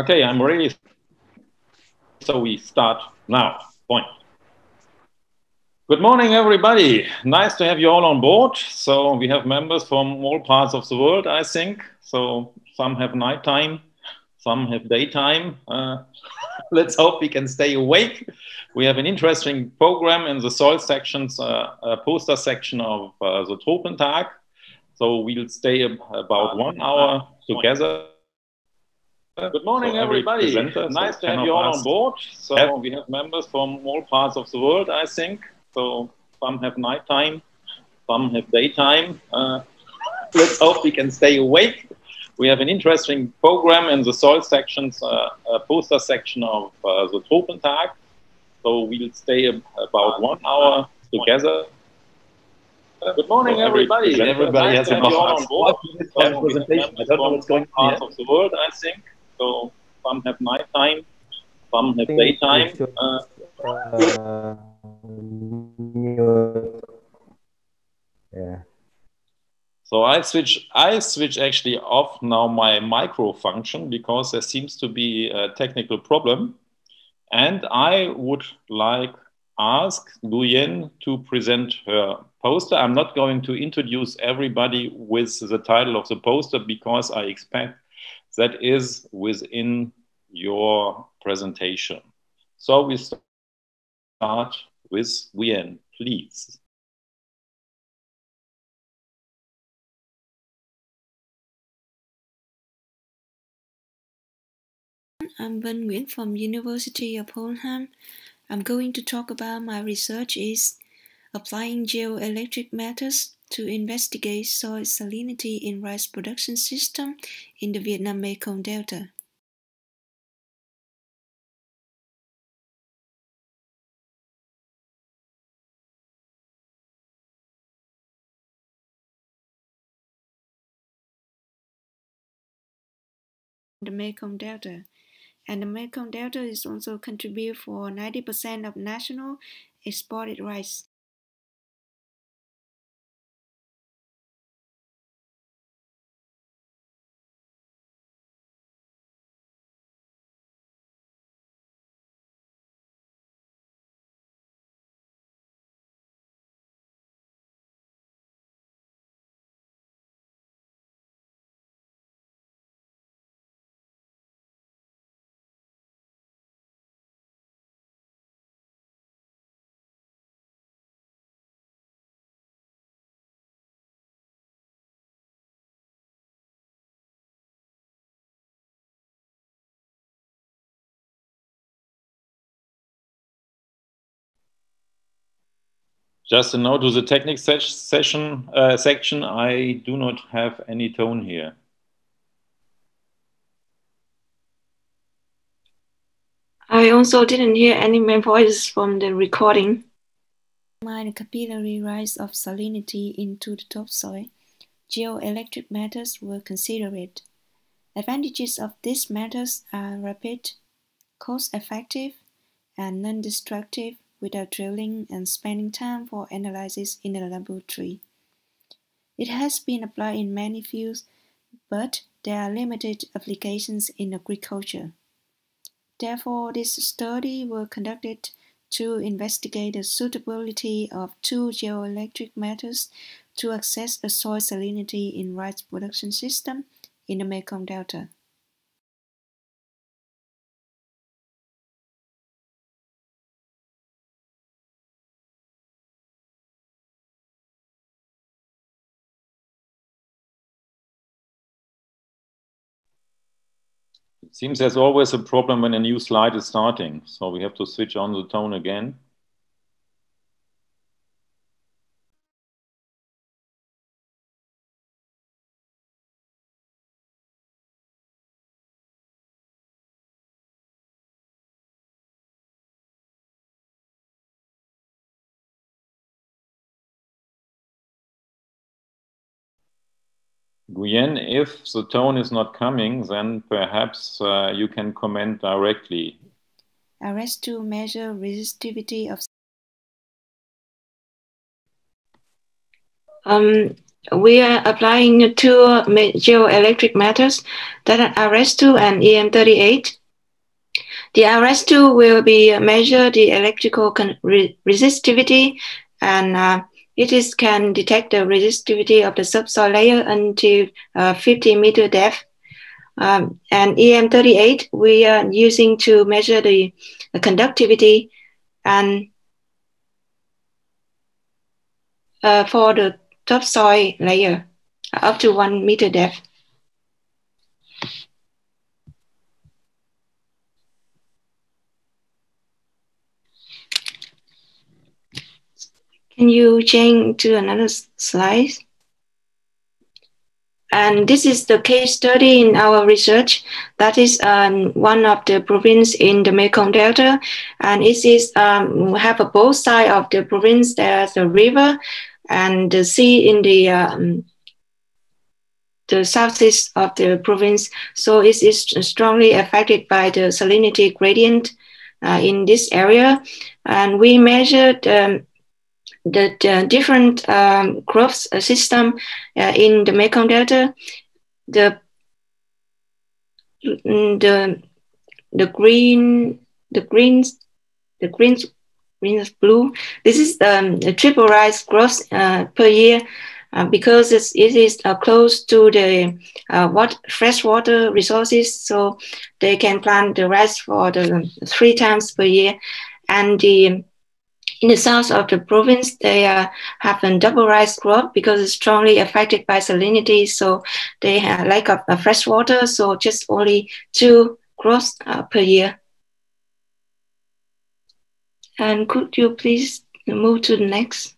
Okay, I'm ready. So we start now. Point. Good morning, everybody. Nice to have you all on board. So we have members from all parts of the world, I think. So some have nighttime, some have daytime. Uh, let's hope we can stay awake. We have an interesting program in the soil sections, uh, a poster section of uh, the Tropentag. So we'll stay about one hour together. Good morning, so everybody. Nice to have you all on board. So have, we have members from all parts of the world, I think. So some have night time, some have daytime. Uh, let's hope we can stay awake. We have an interesting program in the soil sections, uh, a poster section of uh, the Tropentag. So we'll stay about one hour together. Good morning, so everybody. Everybody has a on board. presentation. I don't know what's going on. Parts of the world, I think. So some have night time, some have daytime. Uh, uh, yeah. So I switch, I switch actually off now my micro function because there seems to be a technical problem. And I would like ask Nguyen to present her poster. I'm not going to introduce everybody with the title of the poster because I expect that is within your presentation. So we start with Nguyen, please. I'm Ben Nguyen from University of Oldham. I'm going to talk about my research is applying geoelectric methods to investigate soil salinity in rice production system in the Vietnam Mekong Delta. the Mekong Delta. And the Mekong Delta is also contribute for 90% of national exported rice. Just a note to the technical session uh, section, I do not have any tone here. I also didn't hear any main voices from the recording. The capillary rise of salinity into the topsoil, geoelectric methods were considered. Advantages of these methods are rapid, cost-effective, and non-destructive without drilling and spending time for analysis in the laboratory. It has been applied in many fields, but there are limited applications in agriculture. Therefore, this study was conducted to investigate the suitability of two geoelectric methods to assess the soil salinity in rice production system in the Mekong Delta. Seems there's always a problem when a new slide is starting. So we have to switch on the tone again. Nguyen, if the tone is not coming, then perhaps uh, you can comment directly. Arrest to measure resistivity of. Um, we are applying two geoelectric methods that are RS2 and EM38. The RS2 will be measure the electrical re resistivity and uh, it is can detect the resistivity of the subsoil layer until uh, 50 meter depth. Um, and EM38 we are using to measure the, the conductivity and uh, for the topsoil layer up to one meter depth. Can you change to another slide? And this is the case study in our research. That is um, one of the province in the Mekong Delta. And it is um, have a both side of the province. There's a river and the sea in the um, the southeast of the province. So it is strongly affected by the salinity gradient uh, in this area. And we measured um, the, different um, growth system uh, in the Mekong Delta. The mm, the the green the greens the greens green blue. This is um, the triple rise growth uh, per year uh, because it's, it is uh, close to the uh, what freshwater resources, so they can plant the rice for the three times per year. And the in the south of the province, they uh, have a double rice crop because it's strongly affected by salinity. So they have lack of uh, fresh water. So just only two crops uh, per year. And could you please move to the next?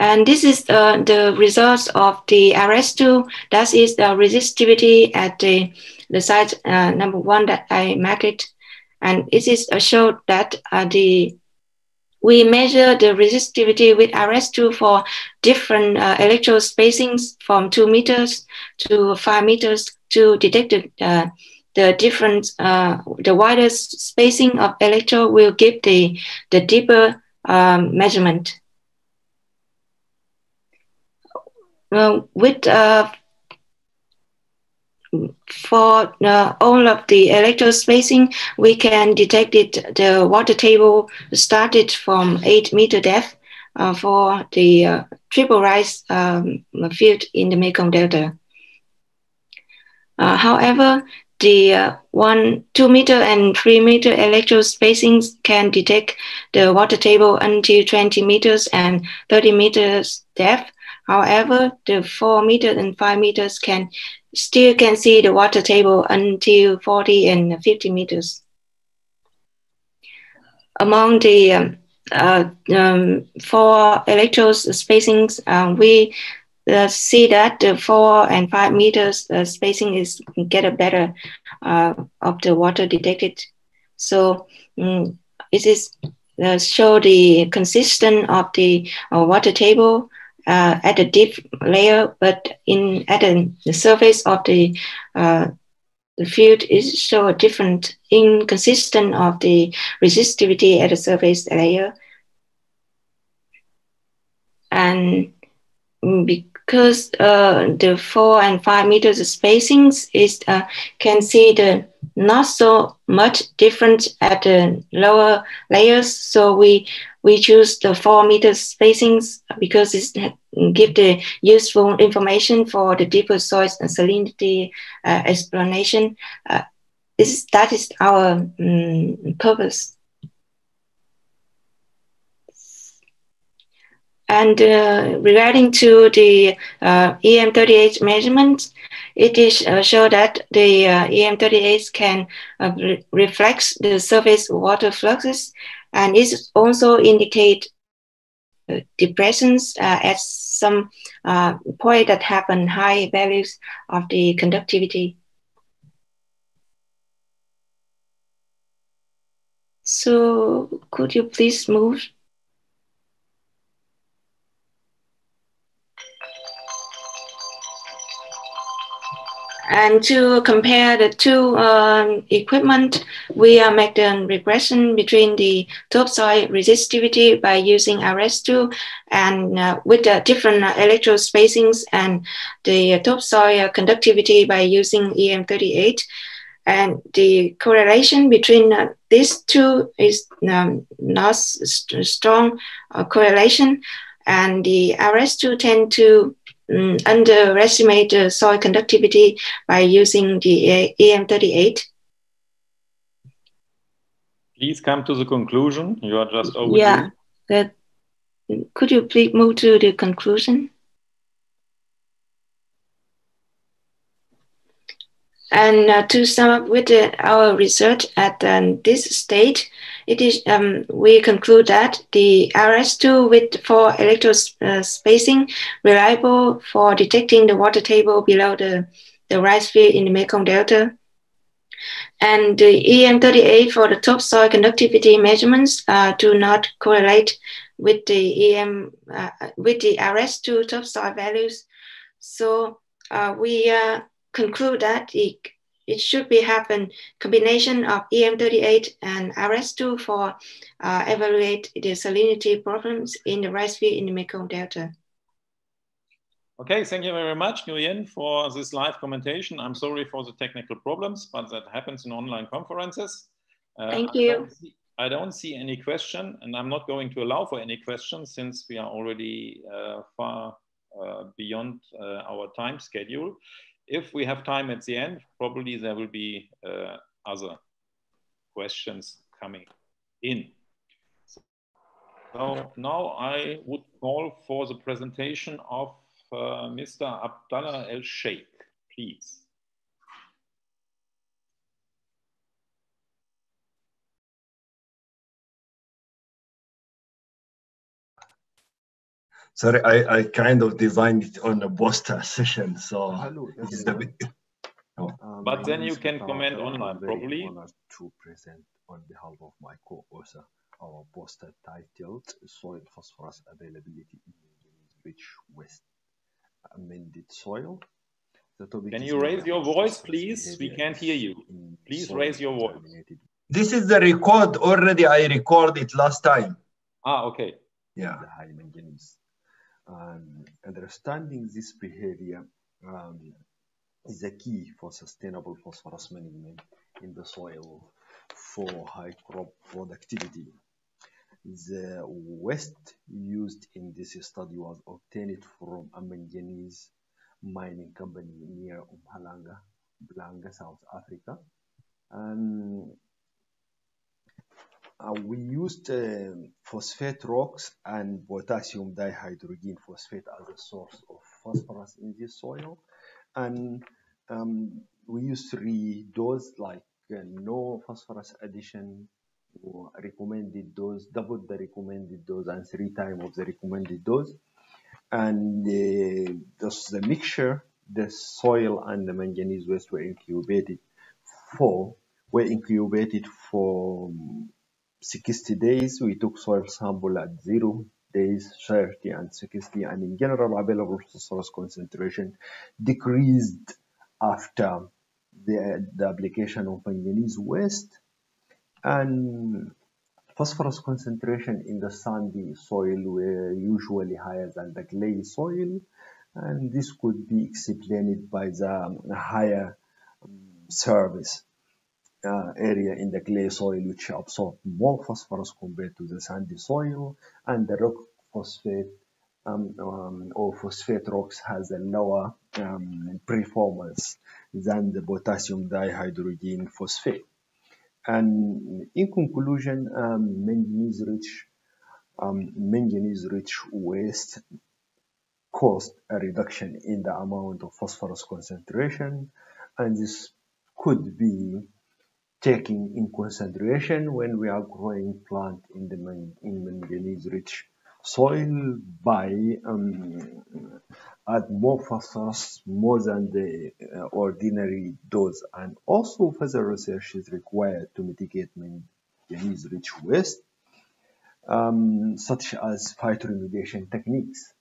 And this is uh, the results of the RS2. That is the resistivity at the, the site uh, number one that I marked. And it is uh, showed that uh, the we measure the resistivity with RS2 for different uh, electrode spacings from two meters to five meters to detect the uh, the different, uh, the widest spacing of electrode will give the, the deeper um, measurement. Well, with uh, for uh, all of the electrode spacing, we can detect it. The water table started from eight meter depth uh, for the uh, triple rise um, field in the Mekong Delta. Uh, however, the uh, one, two meter and three meter electrode spacings can detect the water table until 20 meters and 30 meters depth. However, the four meters and five meters can still can see the water table until 40 and 50 meters. Among the um, uh, um, four electrode spacings, uh, we uh, see that the four and five meters uh, spacing is get a better uh, of the water detected. So um, it is show the consistent of the water table uh, at a deep layer, but in at the surface of the the field is a different inconsistent of the resistivity at the surface layer. And because uh, the four and five meters spacings is uh, can see the not so much different at the lower layers. So we we choose the four meters spacings because it give the useful information for the deeper soil and salinity uh, explanation. Uh, this that is our um, purpose. And uh, regarding to the uh, EM38 measurements, it is uh, show that the uh, EM38 can uh, re reflect the surface water fluxes, and it also indicate depressions uh, at some uh, point that happen high values of the conductivity. So could you please move And to compare the two um, equipment, we uh, make the regression between the topsoil resistivity by using RS2 and uh, with the different uh, electrode spacings and the topsoil conductivity by using EM38. And the correlation between uh, these two is um, not st strong uh, correlation. And the RS2 tend to um, underestimate the soil conductivity by using the EM38. Please come to the conclusion. You are just over. Yeah. That, could you please move to the conclusion? And uh, to sum up with our research at um, this stage, it is um, we conclude that the RS2 with four electrode uh, spacing reliable for detecting the water table below the, the rice field in the Mekong Delta. And the EM38 for the topsoil conductivity measurements uh, do not correlate with the EM uh, with the RS2 topsoil values. So uh, we conclude that it, it should be happen combination of EM38 and RS2 for uh, evaluate the salinity problems in the rice field in the Mekong Delta. Okay, thank you very much, Nguyen, for this live commentation. I'm sorry for the technical problems, but that happens in online conferences. Uh, thank you. I don't, see, I don't, see, any question, and I'm not going to allow for any questions since we are already uh, far uh, beyond uh, our time schedule if we have time at the end, probably there will be uh, other questions coming in. So now I would call for the presentation of uh, Mr. Abdallah El Sheikh, please. Sorry, I, I kind of designed it on a Bosta session, so Hello, this is a bit. Oh. but then you can comment online, probably. to present on behalf of my co-author our poster titled "Soil Phosphorus Availability in Rich West Amended Soil." Can you raise your voice, please? We can't hear you. Please raise your voice. This is the record already. I recorded last time. Ah, okay. Yeah. Um, understanding this behavior um, is a key for sustainable phosphorus management in the soil for high crop productivity. The waste used in this study was obtained from a manganese mining company near Mpumalanga, South Africa. And uh, we used uh, phosphate rocks and potassium dihydrogen phosphate as a source of phosphorus in this soil. And um, we used three doses like uh, no phosphorus addition, recommended dose, double the recommended dose, and three times of the recommended dose. And uh, this, the mixture, the soil and the manganese waste were incubated for were incubated for 60 days, we took soil sample at 0 days, 30 and 60, and in general available phosphorus concentration decreased after the, the application of manganese waste. And phosphorus concentration in the sandy soil were usually higher than the clay soil and this could be explained by the higher um, service uh, area in the clay soil which absorb more phosphorus compared to the sandy soil and the rock phosphate um, um, or phosphate rocks has a lower um, performance than the potassium dihydrogen phosphate. And in conclusion, um, manganese rich um, manganese rich waste caused a reduction in the amount of phosphorus concentration and this could be taking in consideration when we are growing plant in the in manganese rich soil by um, add more phosphorus more than the uh, ordinary dose. And also further research is required to mitigate manganese rich waste um, such as phytoremediation techniques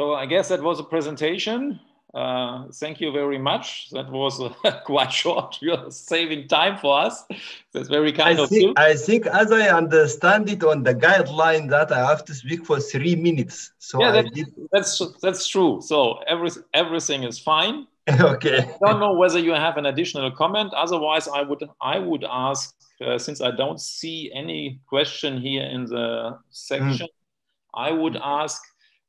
So I guess that was a presentation. Uh, thank you very much. That was uh, quite short. You're saving time for us. That's very kind I of think, you. I think, as I understand it on the guideline, that I have to speak for three minutes. So yeah, I that, that's that's true. So every, everything is fine. okay. I don't know whether you have an additional comment. Otherwise, I would I would ask uh, since I don't see any question here in the section. I would ask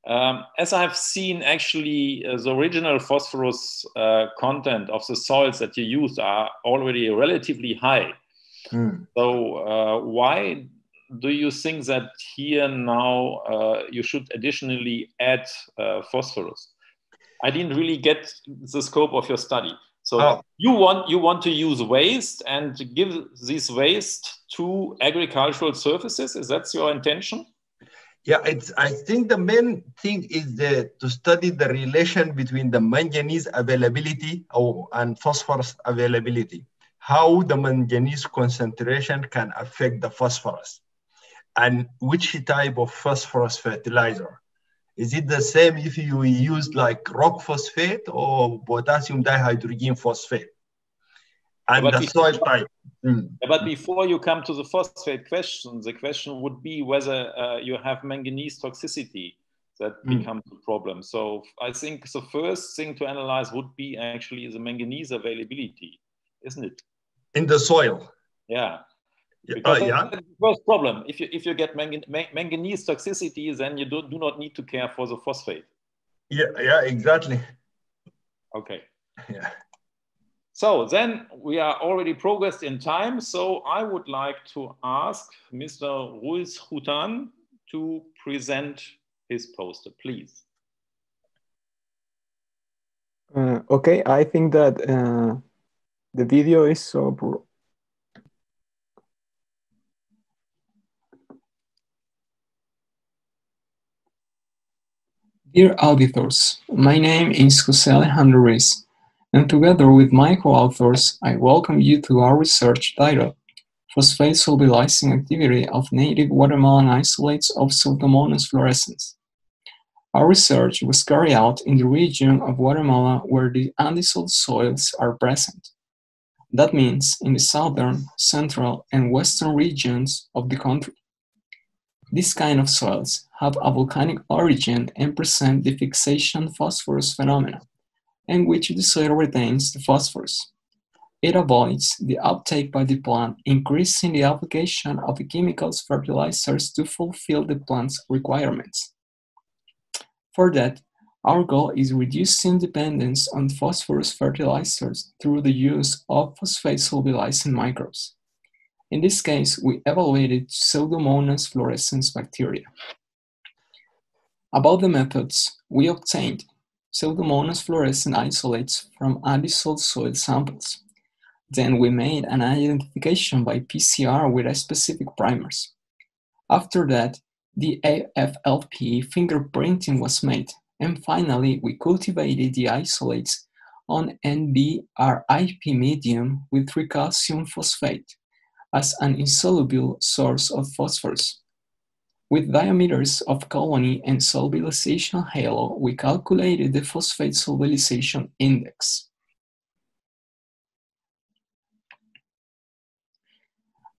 um, as I've seen, actually, uh, the original phosphorus uh, content of the soils that you use are already relatively high. Mm. So, uh, why do you think that here now uh, you should additionally add uh, phosphorus? I didn't really get the scope of your study. So Oh. you want you want to use waste and give this waste to agricultural surfaces. Is that your intention? Yeah, it's. I think the main thing is the, to study the relation between the manganese availability or, and phosphorus availability. How the manganese concentration can affect the phosphorus, and which type of phosphorus fertilizer. Is it the same if you use like rock phosphate or potassium dihydrogen phosphate? And But the soil type. Mm. But before you come to the phosphate question, the question would be whether uh, you have manganese toxicity that Mm. becomes a problem. So I think the first thing to analyze would be actually the manganese availability, isn't it? In the soil. Yeah. Yeah, Because uh, yeah. that's the first problem. If you if you get mangan- manganese toxicity, then you do, do not need to care for the phosphate. yeah, yeah, exactly. Okay. Yeah. So then we are already progressed in time. So I would like to ask Mr. Ruiz Hutan to present his poster, please. Uh, okay, I think that uh, the video is so. bro- Dear auditors, my name is Jose Alejandro Ruiz, and together with my co-authors, I welcome you to our research titled Phosphate Solubilizing Activity of Native Guatemalan Isolates of Pseudomonas fluorescens. Our research was carried out in the region of Guatemala where the Andisol soils are present. That means in the southern, central, and western regions of the country. These kind of soils have a volcanic origin and present the fixation phosphorus phenomena, in which the soil retains the phosphorus. It avoids the uptake by the plant, increasing the application of chemicals fertilizers to fulfill the plant's requirements. For that, our goal is reducing dependence on phosphorus fertilizers through the use of phosphate solubilizing microbes. In this case, we evaluated Pseudomonas fluorescens bacteria. About the methods, we obtained Pseudomonas fluorescens isolates from abyssal soil samples. Then we made an identification by PCR with specific primers. After that, the AFLP fingerprinting was made, and finally we cultivated the isolates on NBRIP medium with tricalcium phosphate as an insoluble source of phosphorus. With diameters of colony and solubilization halo, we calculated the phosphate solubilization index.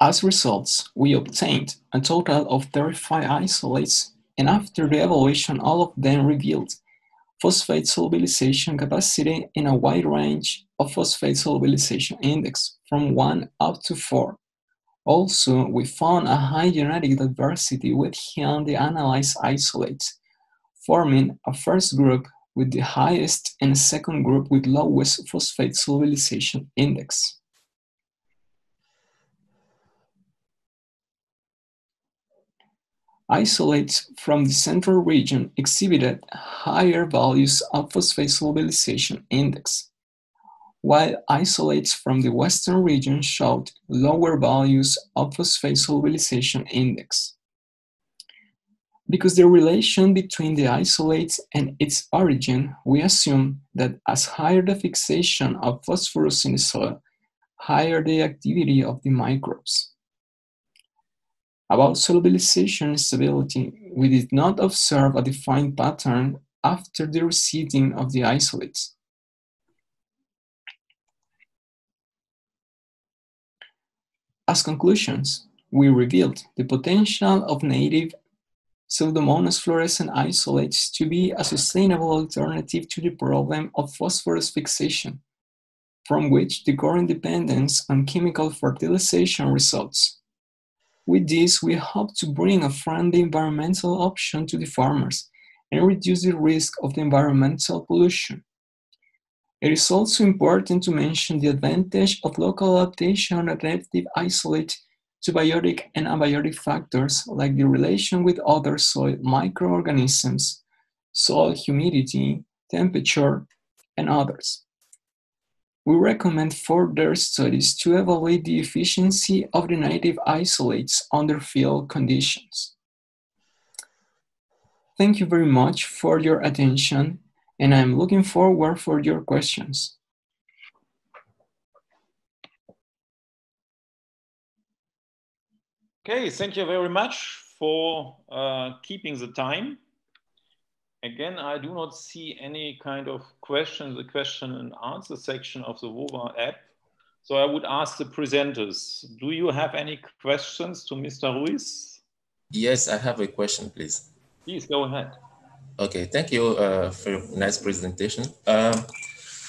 As results, we obtained a total of 35 isolates, and after the evaluation, all of them revealed phosphate solubilization capacity in a wide range of phosphate solubilization index from 1 up to 4. Also, we found a high genetic diversity within the analyzed isolates, forming a first group with the highest and a second group with lowest phosphate solubilization index. Isolates from the central region exhibited higher values of phosphate solubilization index, while isolates from the western region showed lower values of phosphate solubilization index. Because the relation between the isolates and its origin, we assume that as higher the fixation of phosphorus in the soil, higher the activity of the microbes. About solubilization stability, we did not observe a defined pattern after the reseeding of the isolates. As conclusions, we revealed the potential of native Pseudomonas fluorescens isolates to be a sustainable alternative to the problem of phosphorus fixation, from which the current dependence on chemical fertilization results. With this, we hope to bring a friendly environmental option to the farmers and reduce the risk of the environmental pollution. It is also important to mention the advantage of local adaptation of adaptive isolate to biotic and abiotic factors like the relation with other soil microorganisms, soil humidity, temperature, and others. We recommend further studies to evaluate the efficiency of the native isolates under field conditions. Thank you very much for your attention, and I'm looking forward for your questions. Okay, thank you very much for uh, keeping the time. Again, I do not see any kind of question, the question and answer section of the Whova app. So I would ask the presenters, do you have any questions to Mr. Ruiz? Yes, I have a question, please. Please go ahead. Okay, thank you uh, for your nice presentation. Uh,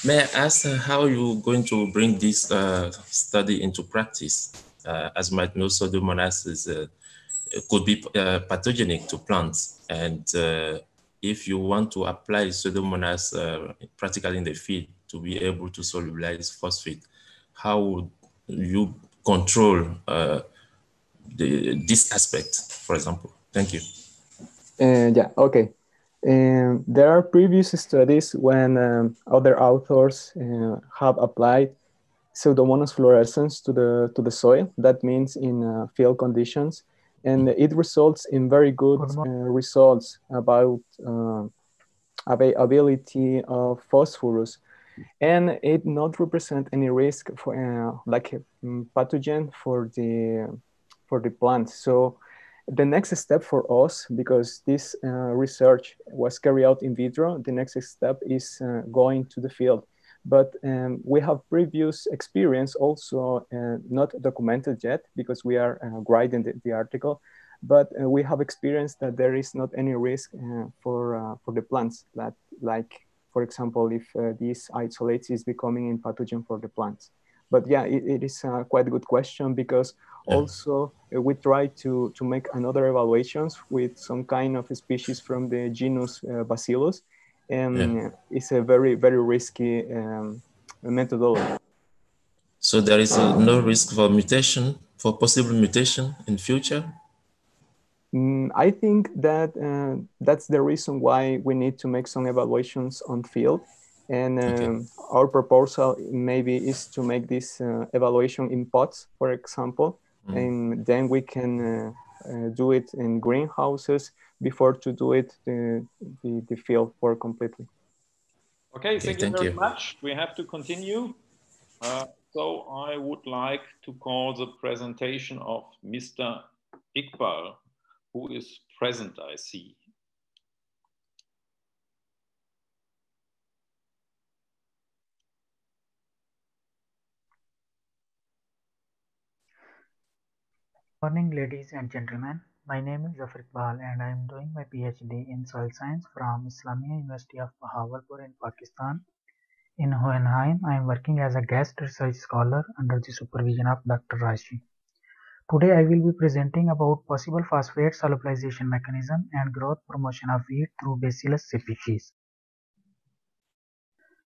may I ask uh, how you going to bring this uh, study into practice? uh, as might know, Pseudomonas is, uh, could be pathogenic to plants. And if you want to apply Pseudomonas practically in the field to be able to solubilize phosphate, how would you control the, this aspect, for example? Thank you. yeah, okay. Um, there are previous studies when um, other authors have applied Pseudomonas fluorescens to the to the soil. That means in uh, field conditions, and it results in very good uh, results about uh, availability of phosphorus, and it not represent any risk for uh, like a um, pathogen for the for the plant. So the next step for us, because this uh, research was carried out in vitro, the next step is uh, going to the field but um, we have previous experience also uh, not documented yet because we are uh, writing the, the, article, but uh, we have experienced that there is not any risk uh, for, uh, for the plants that like, for example, if uh, this isolates is becoming a pathogen for the plants. But yeah, it, it is a quite a good question because yeah. also we try to, to make another evaluations with some kind of species from the genus Bacillus and yeah. it's a very very risky um, methodology. So there is a, no risk for mutation, for possible mutation in future. Mm, I think that uh, that's the reason why we need to make some evaluations on field, and um, okay. our proposal maybe is to make this uh, evaluation in pots, for example, mm. and then we can uh, uh do it in greenhouses before to do it the, the, the field work completely. Okay, thank, thank you very you. much. We have to continue. Uh, so I would like to call the presentation of Mr. Iqbal, who is present, I see. Good morning, ladies and gentlemen. My name is Zafar Iqbal and I am doing my PhD in soil science from Islamia University of Bahawalpur in Pakistan. In Hohenheim, I am working as a guest research scholar under the supervision of Dr. Rasche. Today I will be presenting about possible phosphate solubilization mechanism and growth promotion of wheat through Bacillus species.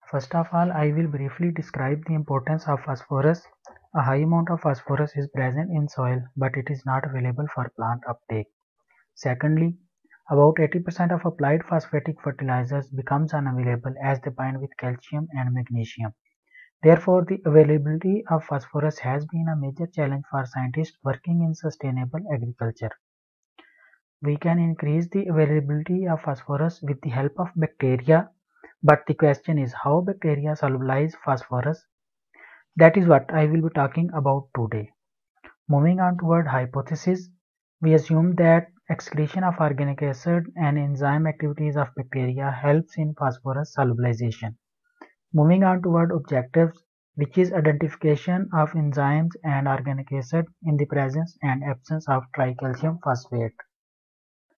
First of all, I will briefly describe the importance of phosphorus a high amount of phosphorus is present in soil but it is not available for plant uptake. Secondly, about 80% of applied phosphatic fertilizers becomes unavailable as they bind with calcium and magnesium. Therefore, the availability of phosphorus has been a major challenge for scientists working in sustainable agriculture. We can increase the availability of phosphorus with the help of bacteria, but the question is how bacteria solubilize phosphorus that is what I will be talking about today. Moving on toward hypothesis, we assume that excretion of organic acid and enzyme activities of bacteria helps in phosphorus solubilization. Moving on toward objectives, which is identification of enzymes and organic acid in the presence and absence of tricalcium phosphate.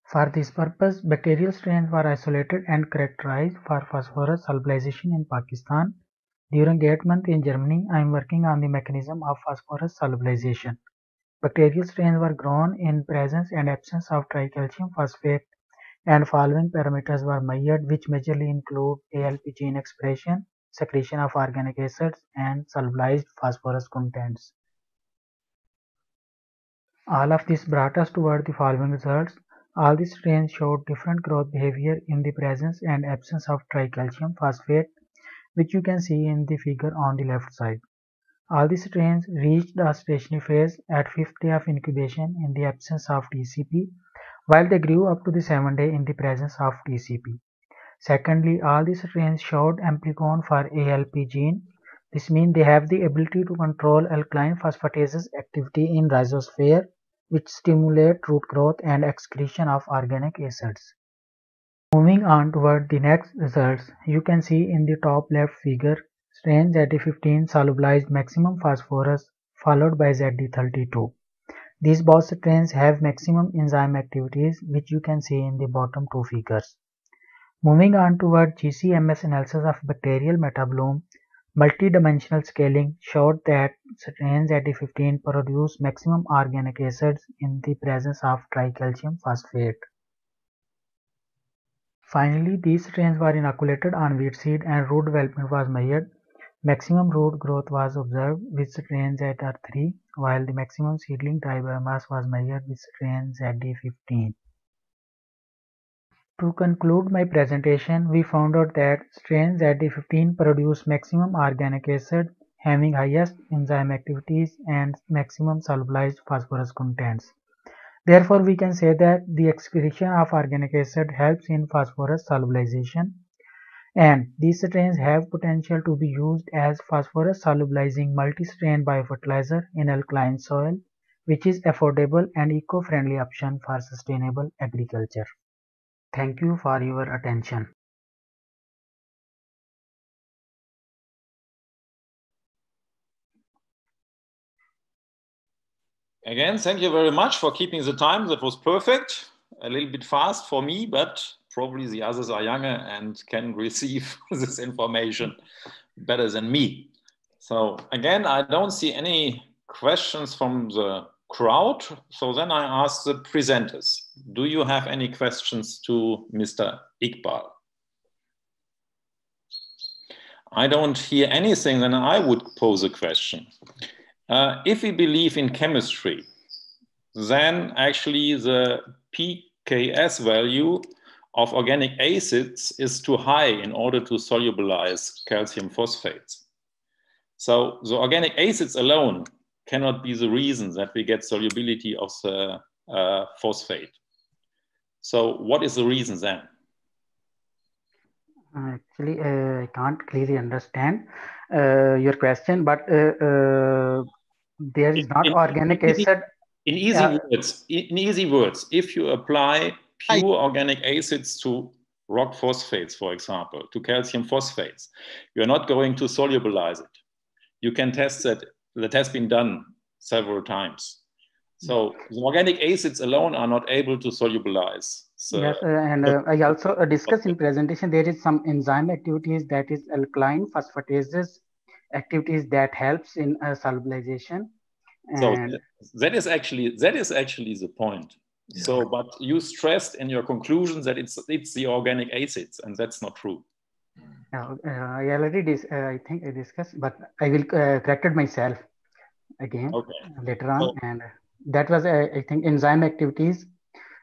For this purpose, bacterial strains were isolated and characterized for phosphorus solubilization in Pakistan. During 8 months in Germany, I am working on the mechanism of phosphorus solubilization. Bacterial strains were grown in presence and absence of tricalcium phosphate and following parameters were measured which majorly include ALP gene expression, secretion of organic acids and solubilized phosphorus contents. All of this brought us toward the following results. All the strains showed different growth behavior in the presence and absence of tricalcium phosphate which you can see in the figure on the left side. All these strains reached a stationary phase at fifth day of incubation in the absence of TCP while they grew up to the seventh day in the presence of TCP. Secondly, all these strains showed amplicon for ALP gene. This means they have the ability to control alkaline phosphatases activity in rhizosphere which stimulate root growth and excretion of organic acids. Moving on toward the next results, you can see in the top left figure strain ZD15 solubilized maximum phosphorus followed by ZD32. These both strains have maximum enzyme activities which you can see in the bottom two figures. Moving on toward GCMS analysis of bacterial metabolome, Multidimensional scaling showed that strains ZD15 produce maximum organic acids in the presence of tricalcium phosphate. Finally, these strains were inoculated on wheat seed and root development was measured. Maximum root growth was observed with strains ZR3 while the maximum seedling dry biomass was measured with strains ZD15. To conclude my presentation, we found out that strains ZD15 produce maximum organic acid having highest enzyme activities and maximum solubilized phosphorus contents. Therefore, we can say that the excretion of organic acid helps in phosphorus solubilization and these strains have potential to be used as phosphorus solubilizing multi-strain biofertilizer in alkaline soil which is affordable and eco-friendly option for sustainable agriculture. Thank you for your attention. Again, thank you very much for keeping the time. That was perfect. A little bit fast for me, but probably the others are younger and can receive this information better than me. So again, I don't see any questions from the crowd. So then I ask the presenters, do you have any questions to Mr. Iqbal? I don't hear anything, then I would pose a question. Uh, if we believe in chemistry, then actually the pKs value of organic acids is too high in order to solubilize calcium phosphates. So the organic acids alone cannot be the reason that we get solubility of the uh, phosphate. So what is the reason then? Actually, uh, I can't clearly understand uh, your question, but uh, uh, there is not in, organic in, acid. In easy yeah. words, in easy words, if you apply pure I, organic acids to rock phosphates, for example, to calcium phosphates, you're not going to solubilize it. You can test that that has been done several times. So the organic acids alone are not able to solubilize. So, yes, uh, and uh, I also uh, discussed in presentation there is some enzyme activities that is alkaline phosphatases activities that helps in uh, solubilization. And so that is actually that is actually the point. Yeah. So, but you stressed in your conclusion that it's it's the organic acids, and that's not true. Uh, I already dis- uh, I think I discussed, but I will uh, correct it myself again okay. later on. Oh. And that was, uh, I think, enzyme activities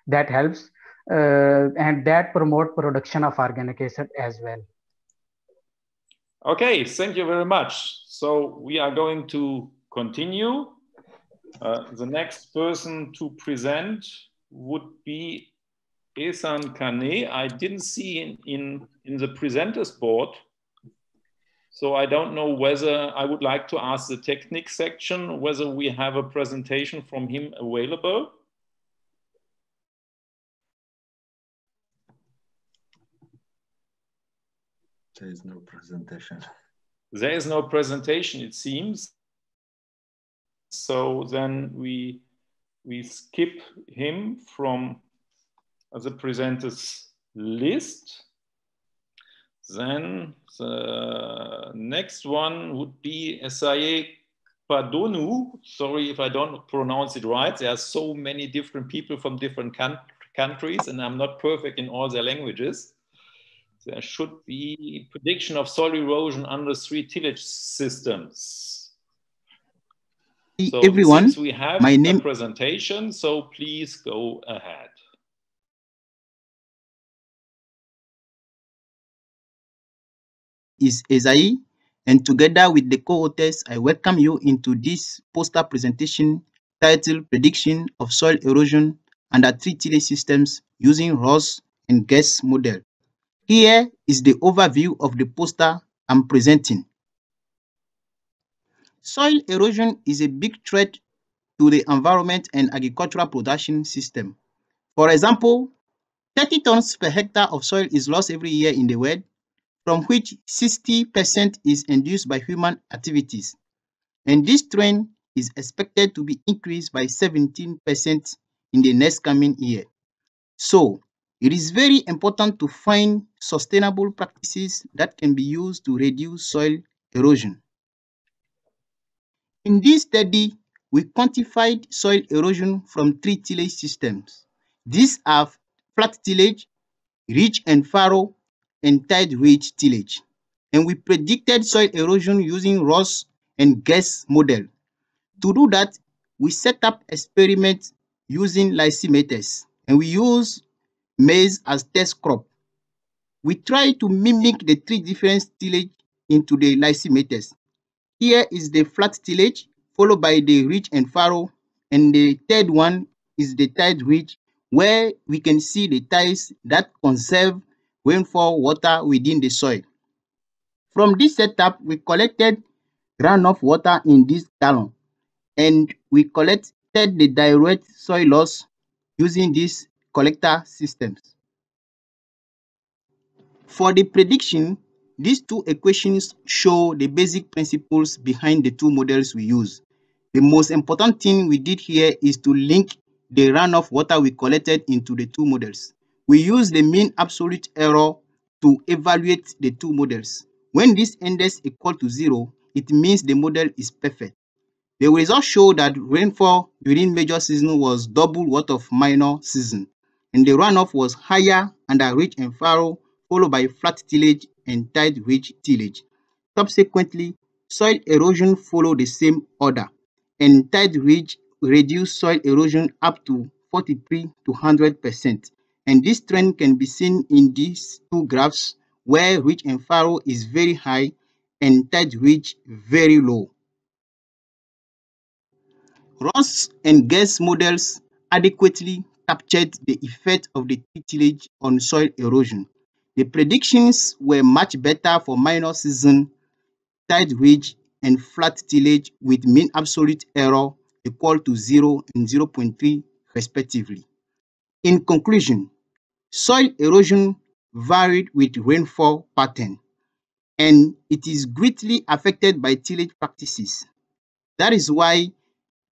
that helps uh, and that promote production of organic acid as well. Okay, thank you very much. So we are going to continue. Uh, the next person to present would be Ehsan Kane. I didn't see in, in, in the presenters board. So I don't know whether I would like to ask the technique section, whether we have a presentation from him available. There is no presentation. There is no presentation, it seems. So then we we skip him from the presenters list. Then the next one would be Esaye Padonu. Sorry if I don't pronounce it right. There are so many different people from different countries, and I'm not perfect in all their languages. There should be prediction of soil erosion under three tillage systems. So everyone, we have my name presentation, so please go ahead. is Ezai, and together with the co-authors, I welcome you into this poster presentation titled Prediction of Soil Erosion under Three Tillage Systems using Ross and GUEST Model. Here is the overview of the poster I'm presenting. Soil erosion is a big threat to the environment and agricultural production system. For example, 30 tons per hectare of soil is lost every year in the world, from which 60% is induced by human activities. And this trend is expected to be increased by 17% in the next coming year. So, it is very important to find sustainable practices that can be used to reduce soil erosion. In this study, we quantified soil erosion from three tillage systems. These are flat tillage, ridge and furrow, and tied ridge tillage. And we predicted soil erosion using Ross and GUEST model. To do that, we set up experiments using lysimeters, and we use maize as test crop. We try to mimic the three different tillage into the lysimeters. Here is the flat tillage, followed by the ridge and furrow, and the third one is the tied ridge, where we can see the tiles that conserve rainfall water within the soil. From this setup, we collected runoff water in this gallon, and we collected the direct soil loss using these collector systems. For the prediction, these two equations show the basic principles behind the two models we use. The most important thing we did here is to link the runoff water we collected into the two models. We use the mean absolute error to evaluate the two models. When this index equal to zero, it means the model is perfect. The results show that rainfall during major season was double what of minor season, and the runoff was higher under ridge and furrow, followed by flat tillage and tied ridge tillage. Subsequently, soil erosion followed the same order, and tied ridge reduced soil erosion up to 43 to 100 percent. And this trend can be seen in these two graphs where ridge and furrow is very high and tied ridge very low. Ross and GUEST models adequately captured the effect of the tillage on soil erosion. The predictions were much better for minor season, tied ridge, and flat tillage with mean absolute error equal to 0 and 0.3 respectively. In conclusion, soil erosion varied with rainfall pattern, and it is greatly affected by tillage practices. That is why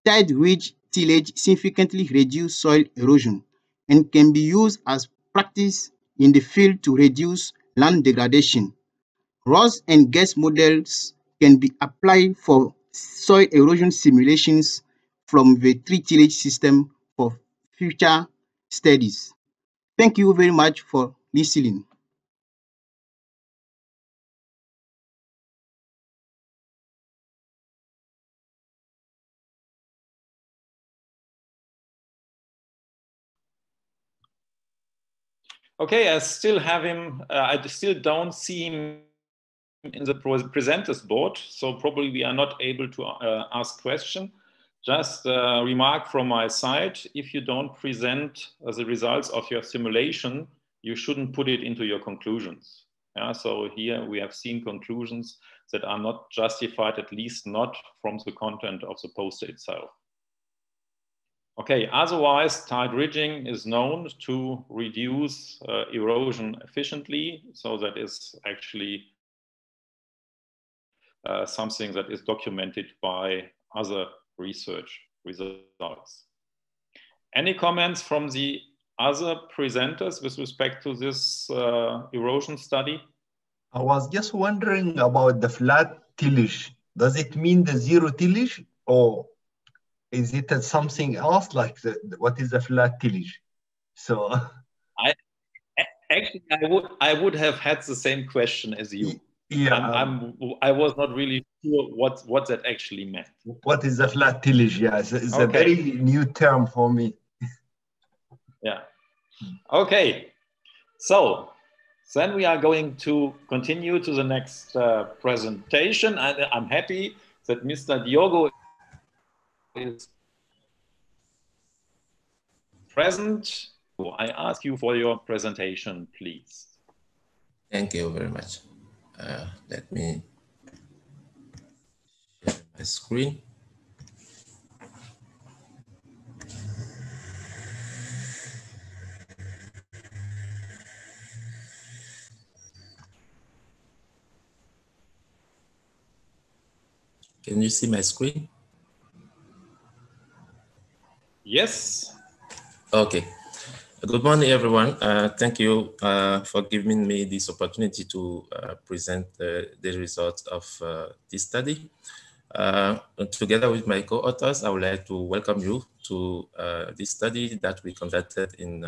tied ridge tillage significantly reduce soil erosion and can be used as practice in the field to reduce land degradation. Ross and GUEST models can be applied for soil erosion simulations from the three tillage system for future studies. Thank you very much for listening. Okay, I still have him, uh, I still don't see him in the presenters board, so probably we are not able to uh, ask question. Just a remark from my side, if you don't present uh, the results of your simulation, you shouldn't put it into your conclusions. Yeah, so here we have seen conclusions that are not justified, at least not from the content of the poster itself. Okay, otherwise tied ridging is known to reduce uh, erosion efficiently. So that is actually uh, something that is documented by other research results. Any comments from the other presenters with respect to this uh, erosion study? I was just wondering about the flat tillage. Does it mean the zero tillage or is it something else like the, what is the flat tillage? So I actually I would I would have had the same question as you. Yeah, I'm, I'm I was not really sure what what that actually meant. What is the flat tillage? Yeah, it's, it's Okay. a very new term for me. Yeah. Okay. So then we are going to continue to the next uh, presentation. And I'm happy that Mr. Diogo is present. So I ask you for your presentation, please. Thank you very much. Uh, let me share my screen. Can you see my screen? Yes. Okay. Good morning, everyone. Uh, thank you uh, for giving me this opportunity to uh, present the results of uh, this study. Uh, together with my co-authors, I would like to welcome you to uh, this study that we conducted in,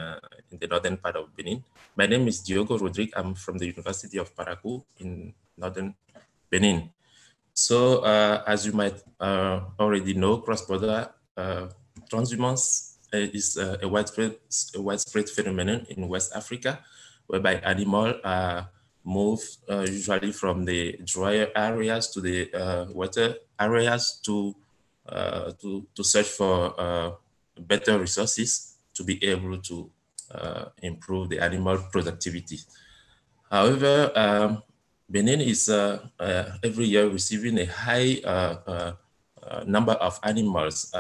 in the northern part of Benin. My name is Diogo Rodrigue. I'm from the University of Parakou in northern Benin. So as you might already know, cross-border transhumance uh, is uh, a widespread, a widespread phenomenon in West Africa, whereby animals are moved uh, usually from the drier areas to the wetter areas to, to, to search for better resources to be able to uh, improve the animal productivity. However, um, Benin is uh, uh, every year receiving a high number of animals,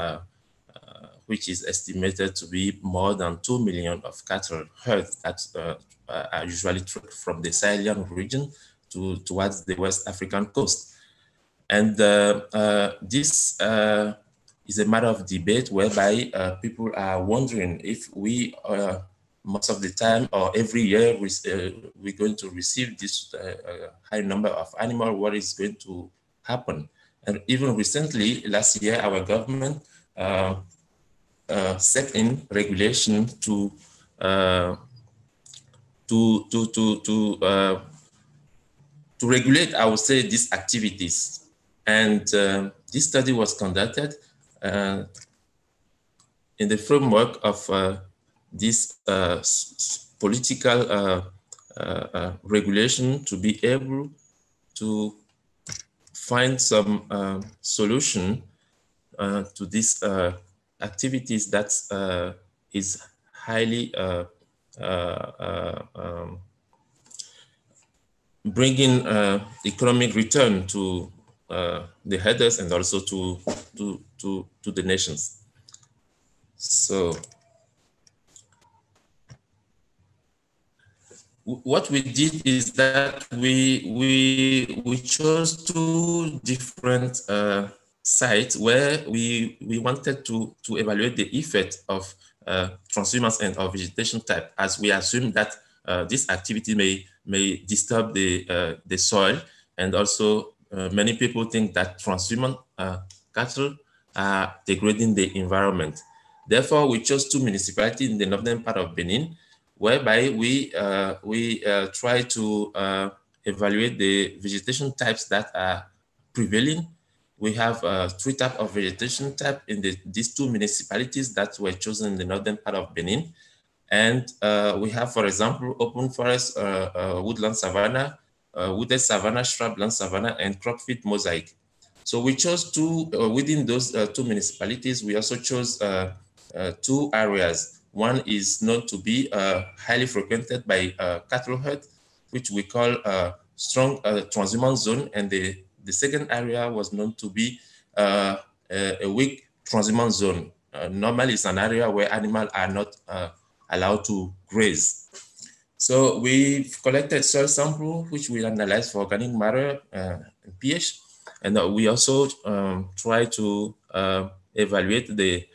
which is estimated to be more than 2 million of cattle herds that uh, uh, are usually trucked from the Sahelian region to, towards the West African coast. And uh, uh, this is a matter of debate whereby people are wondering if we most of the time or every year we, uh, we're going to receive this uh, high number of animal, what is going to happen? And even recently, last year, our government uh, uh, set in regulation to uh, to to to to uh, to regulate, I would say, these activities. And uh, this study was conducted uh, in the framework of uh, this political regulation to be able to find some solution to this activities that uh, is highly uh, uh, uh, um, bringing uh, economic return to the headers and also to, to, to, to the nations. So what we did is that we we we chose two different uh, sites where we we wanted to to evaluate the effect of uh, transhumance and of vegetation type, as we assume that uh, this activity may may disturb the uh, the soil, and also uh, many people think that transhumant uh, cattle are degrading the environment. Therefore, we chose two municipalities in the northern part of Benin whereby we uh, we try to evaluate the vegetation types that are prevailing. We have uh, three types of vegetation type in the, these two municipalities that were chosen in the northern part of Benin. And uh, we have, for example, open forest, uh, uh, woodland savanna, uh, wooded savanna, shrubland savanna, and cropfield mosaic. So we chose two, uh, within those two municipalities, we also chose two areas. One is known to be highly frequented by cattle herd, which we call uh, strong transhumant zone. And the, the second area was known to be uh, a, weak transhumant zone. Uh, normally, it's an area where animals are not uh, allowed to graze. So we've collected soil sample, which we analyze for organic matter uh, and pH. And uh, we also um, try to uh, evaluate the,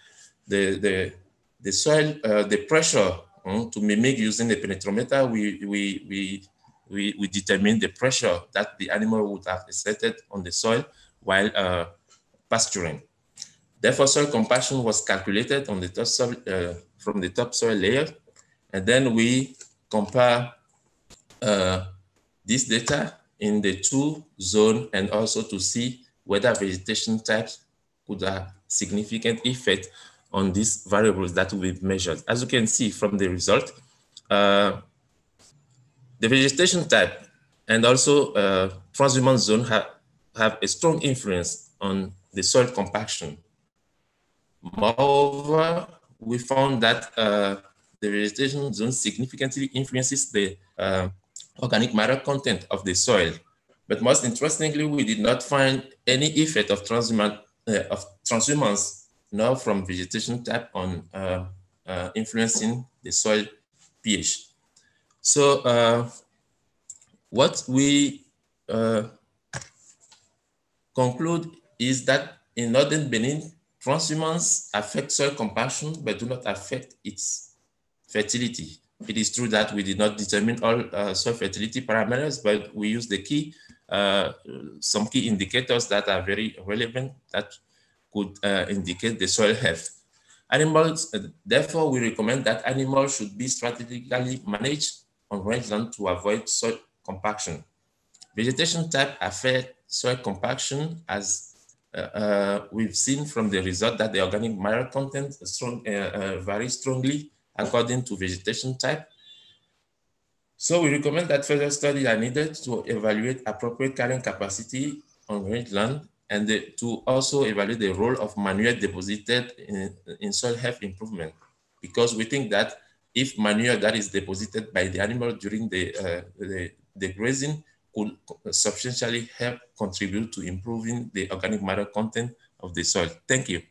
the, the, the soil, the pressure um, to mimic using the penetrometer. We, we, we, we, we determine the pressure that the animal would have exerted on the soil while uh, pasturing. Therefore, soil compaction was calculated on the top soil, uh, from the topsoil layer. And then we compare uh, this data in the two zone and also to see whether vegetation types could have significant effect on these variables that we've measured. As you can see from the result, uh, the vegetation type and also uh, transhumance zone have, have a strong influence on the soil compaction. Moreover, we found that uh, the vegetation zone significantly influences the uh, organic matter content of the soil. But most interestingly, we did not find any effect of, transhumance, uh, of transhumance nor from vegetation type on uh, uh, influencing the soil pH. So uh, what we conclude is that in northern Benin, transhumance affect soil compaction, but do not affect its fertility. It is true that we did not determine all uh, soil fertility parameters, but we use the key, uh, some key indicators that are very relevant that could uh, indicate the soil health. Animals, uh, therefore, we recommend that animals should be strategically managed on rangeland to avoid soil compaction. Vegetation type affect soil compaction as uh, uh, we've seen from the result that the organic matter content strong, uh, uh, varies strongly according to vegetation type. So we recommend that further studies are needed to evaluate appropriate carrying capacity on rangeland and the, to also evaluate the role of manure deposited in, in soil health improvement. Because we think that if manure that is deposited by the animal during the, uh, the, the grazing could substantially help contribute to improving the organic matter content of the soil. Thank you.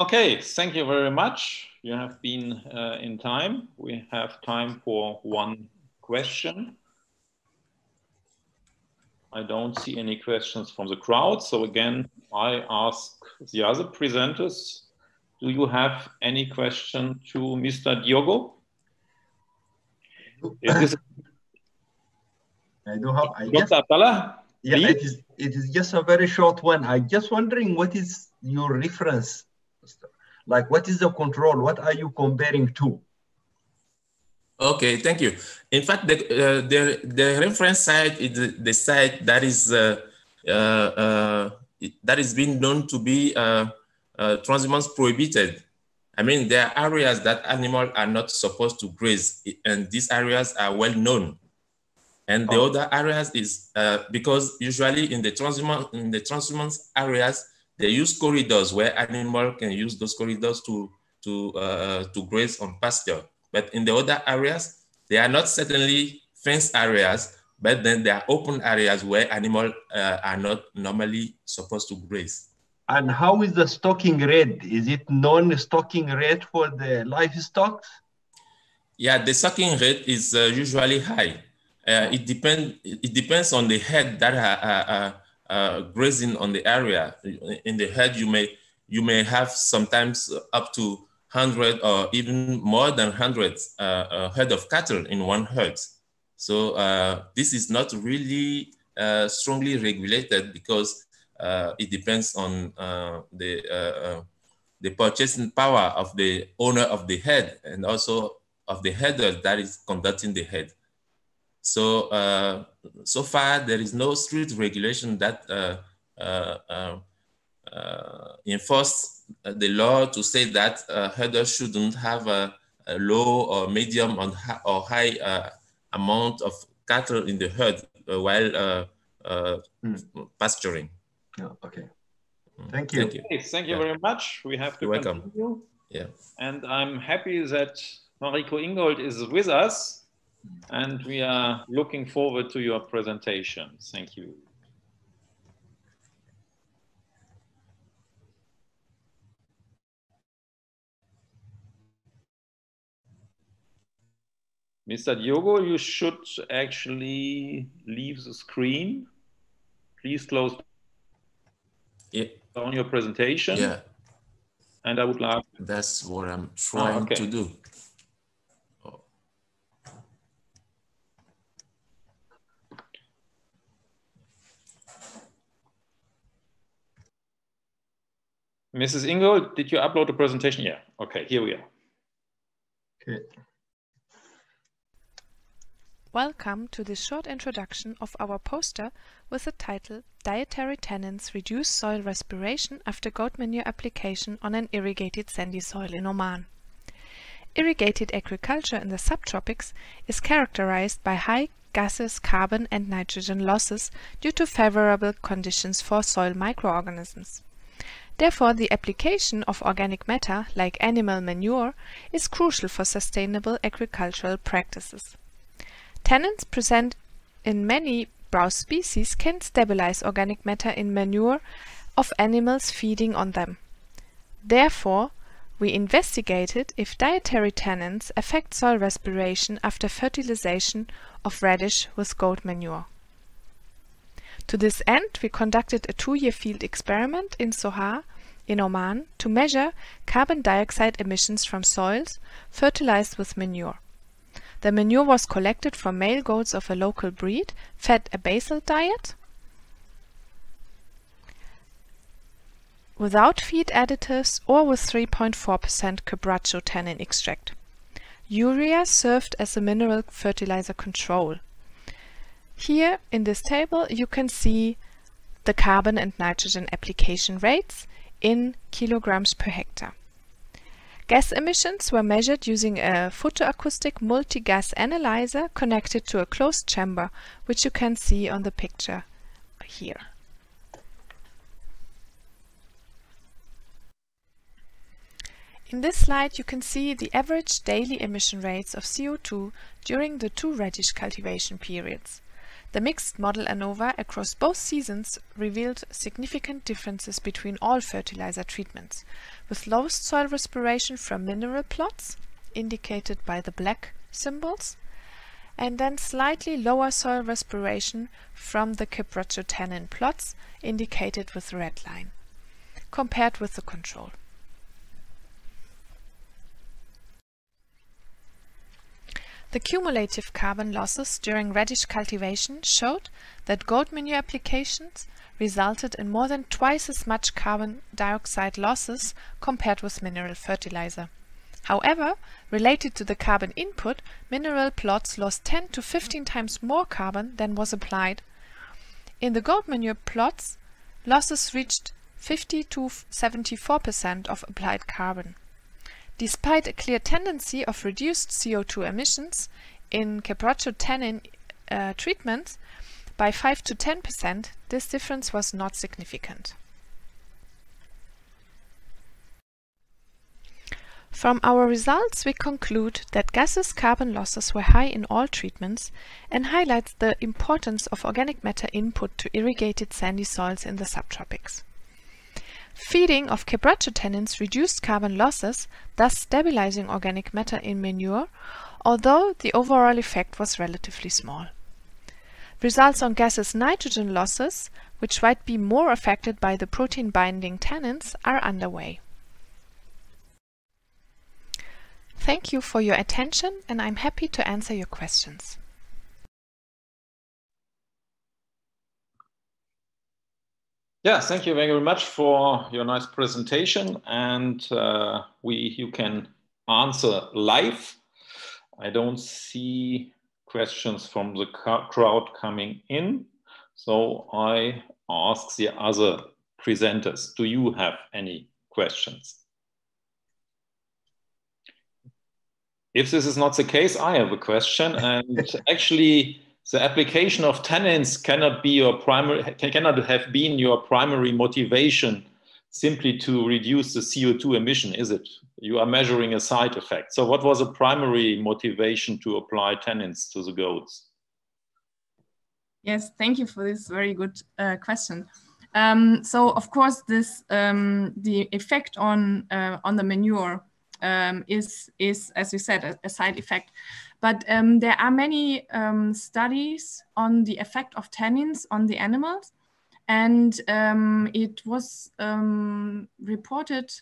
Okay, thank you very much. You have been uh, in time. We have time for one question. I don't see any questions from the crowd. So again, I ask the other presenters, do you have any question to Mr. Diogo? Is I do have. I guess, yeah, it is. It is just a very short one. I just wondering what is your reference, like what is the control? What are you comparing to? Okay, thank you. In fact, the uh, the, the reference site is the, the site that is uh, uh, uh that is being known to be uh, transhumance prohibited. I mean, there are areas that animals are not supposed to graze, and these areas are well known. And the oh. other areas is uh, because usually in the transhumance in the transhumance areas they use corridors where animal can use those corridors to to uh, to graze on pasture. But in the other areas, they are not certainly fenced areas, but then there are open areas where animals uh, are not normally supposed to graze. And how is the stocking rate? Is it non-stocking rate for the livestock? Yeah, the stocking rate is uh, usually high. Uh, it depends. It depends on the head that are, are, are, grazing on the area. In the head, you may you may have sometimes up to hundred or even more than hundred uh, uh, head of cattle in one herd. So uh, this is not really uh, strongly regulated because uh, it depends on the the purchasing power of the owner of the head and also of the header that is conducting the head. So, uh, so far there is no strict regulation that uh, uh, uh, uh enforce the law to say that uh, shouldn't have a, a, low or medium or high amount of cattle in the herd while mm. pasturing. Yeah, okay. Hmm. Thank you. Thank you, okay, thank you yeah. very much. We have to You're continue. Yeah. And I'm happy that Mariko Ingold is with us and we are looking forward to your presentation. Thank you. Mr. Diogo, you should actually leave the screen. please close yeah. on your presentation. Yeah. And I would like. That's what I'm ah, trying oh, okay. to do. Oh. Mrs. Ingold, did you upload the presentation? Yeah. Okay, here we are. Okay. Welcome to this short introduction of our poster with the title Dietary Tannins Reduce Soil Respiration After Goat Manure Application on an Irrigated Sandy Soil in Oman. Irrigated agriculture in the subtropics is characterized by high gases, carbon and nitrogen losses due to favorable conditions for soil microorganisms. Therefore, the application of organic matter, like animal manure, is crucial for sustainable agricultural practices. Tannins present in many browse species can stabilize organic matter in manure of animals feeding on them. Therefore, we investigated if dietary tannins affect soil respiration after fertilization of radish with goat manure. To this end, we conducted a two-year field experiment in Sohar in Oman to measure carbon dioxide emissions from soils fertilized with manure. The manure was collected from male goats of a local breed, fed a basal diet, without feed additives or with 3.4% quebracho tannin extract. Urea served as a mineral fertilizer control. Here in this table you can see the carbon and nitrogen application rates in kilograms per hectare. Gas emissions were measured using a photoacoustic multi-gas analyzer connected to a closed chamber, which you can see on the picture here. In this slide you can see the average daily emission rates of CO2 during the two radish cultivation periods. The mixed model ANOVA across both seasons revealed significant differences between all fertilizer treatments, with lowest soil respiration from mineral plots, indicated by the black symbols, and then slightly lower soil respiration from the quebracho plots, indicated with red line, compared with the control. The cumulative carbon losses during radish cultivation showed that goat manure applications resulted in more than twice as much carbon dioxide losses compared with mineral fertilizer. However, related to the carbon input, mineral plots lost 10 to 15 times more carbon than was applied. In the goat manure plots, losses reached 50 to 74% of applied carbon. Despite a clear tendency of reduced CO2 emissions in quebracho tannin uh, treatments by 5 to 10%, this difference was not significant. From our results, we conclude that gaseous carbon losses were high in all treatments and highlights the importance of organic matter input to irrigated sandy soils in the subtropics. Feeding of quebracho tannins reduced carbon losses, thus stabilizing organic matter in manure, although the overall effect was relatively small. Results on gaseous nitrogen losses, which might be more affected by the protein-binding tannins, are underway. Thank you for your attention and I'm happy to answer your questions. Yeah, thank you very much for your nice presentation. And uh, we you can answer live. I don't see questions from the crowd coming in. So I ask the other presenters, do you have any questions? If this is not the case, I have a question. And actually, the application of tannins cannot be your primary cannot have been your primary motivation simply to reduce the CO2 emission, is it? You are measuring a side effect. So what was the primary motivation to apply tannins to the goats? Yes, thank you for this very good uh, question. Um, so of course, this um, the effect on uh, on the manure um, is is as you said a, a side effect. But um, there are many um, studies on the effect of tannins on the animals. And um, it was um, reported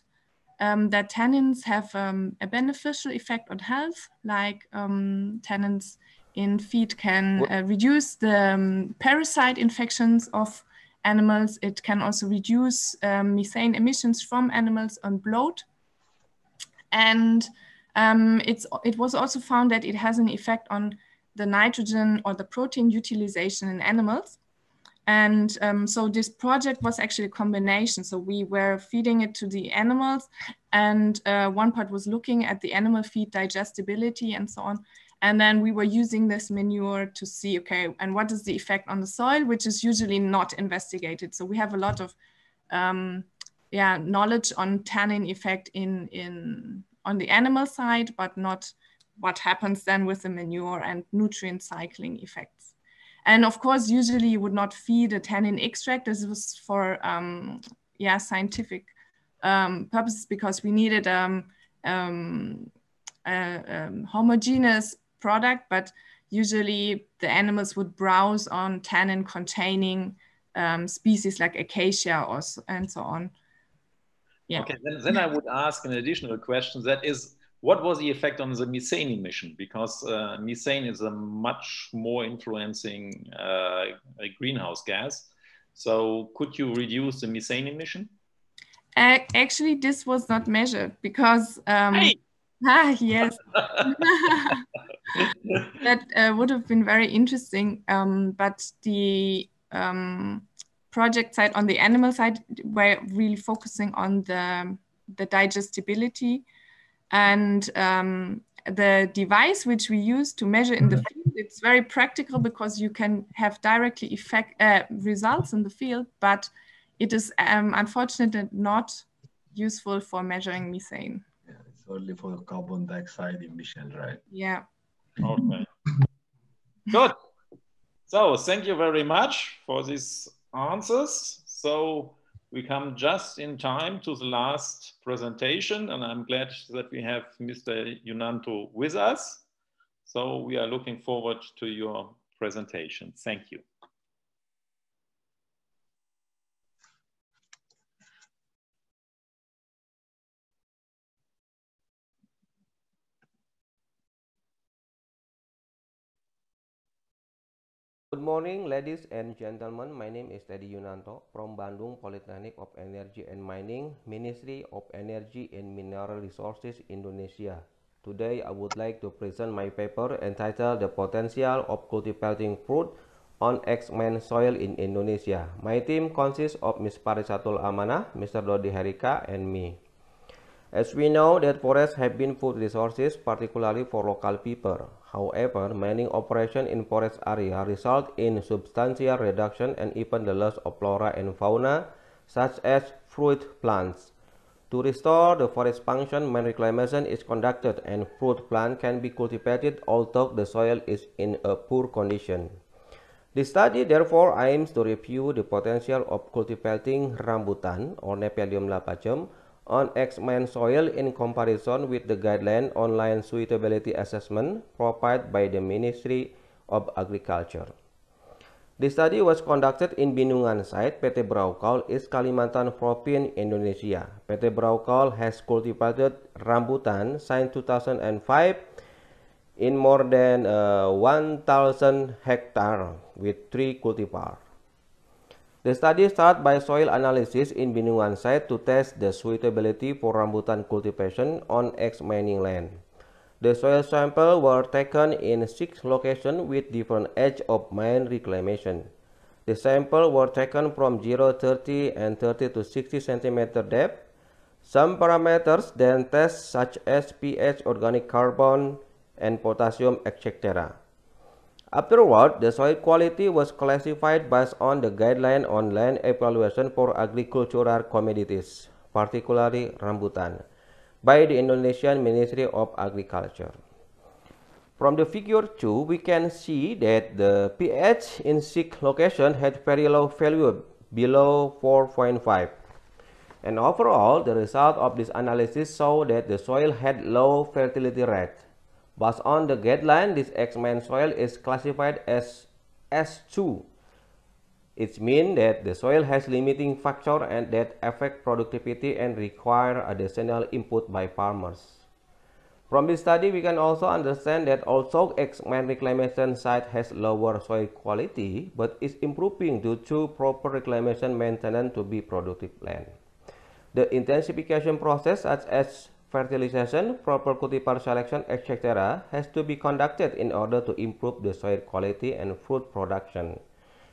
um, that tannins have um, a beneficial effect on health, like um, tannins in feed can uh, reduce the um, parasite infections of animals. It can also reduce um, methane emissions from animals on bloat. And um, it's, it was also found that it has an effect on the nitrogen or the protein utilization in animals. And um, so this project was actually a combination. So we were feeding it to the animals and uh, one part was looking at the animal feed digestibility and so on. And then we were using this manure to see, okay, and what is the effect on the soil, which is usually not investigated. So we have a lot of um, yeah, knowledge on tannin effect in, in, on the animal side, but not what happens then with the manure and nutrient cycling effects. And of course, usually you would not feed a tannin extract. This was for um, yeah scientific um, purposes because we needed um, um a, a, homogeneous product, but usually the animals would browse on tannin containing um, species like acacia or so, and so on. Yeah. Okay, then, then I would ask an additional question that is what was the effect on the methane emission? Because uh, methane is a much more influencing uh, greenhouse gas. So could you reduce the methane emission? Uh, actually, this was not measured because um, hey. ah, yes, that uh, would have been very interesting. Um, but the um, project side on the animal side, we're really focusing on the the digestibility and um, the device which we use to measure in the field, it's very practical because you can have directly effect uh, results in the field, but it is um, unfortunately not useful for measuring methane. Yeah, it's only for carbon dioxide emission, right? Yeah. Okay. Good. So thank you very much for these answers. So we come just in time to the last presentation, and I'm glad that we have Mr. Yunanto with us. So we are looking forward to your presentation. Thank you. Morning, ladies and gentlemen. My name is Teddy Yunanto from Bandung Polytechnic of Energy and Mining, Ministry of Energy and Mineral Resources, Indonesia. Today, I would like to present my paper entitled The Potential of Cultivating Fruit on X-Men Soil in Indonesia. My team consists of Ms. Parisatul Amanah, Mr. Dodi Herika, and me. As we know that forests have been food resources, particularly for local people. However, mining operation in forest area result in substantial reduction and even the loss of flora and fauna, such as fruit plants. To restore the forest function, mine reclamation is conducted and fruit plant can be cultivated although the soil is in a poor condition. The study therefore aims to review the potential of cultivating rambutan or Nephelium lappaceum on X-Men soil in comparison with the guideline online suitability assessment provided by the Ministry of Agriculture. The study was conducted in Bindungan site PT Braukal, East Kalimantan Province, Indonesia. PT Braukal has cultivated rambutan since 2005 in more than uh, 1,000 hectares with three cultivars. The study started by soil analysis in Bindungan site to test the suitability for rambutan cultivation on ex-mining land. The soil sample were taken in six locations with different age of mine reclamation. The sample were taken from 0, 30 and 30 to 60 cm depth. Some parameters then test such as pH, organic carbon, and potassium, etc. Afterward, the soil quality was classified based on the guideline on land evaluation for agricultural commodities, particularly rambutan, by the Indonesian Ministry of Agriculture. From the figure 2, we can see that the pH in six location had very low value below 4.5. And overall, the result of this analysis show that the soil had low fertility rate. Based on the guideline, this X-Men soil is classified as S2 It means that the soil has limiting factor and that affect productivity and require additional input by farmers. From this study, we can also understand that also X-mine reclamation site has lower soil quality, but is improving due to proper reclamation maintenance to be productive land. The intensification process such as fertilization, proper cultivar selection, etc. has to be conducted in order to improve the soil quality and fruit production.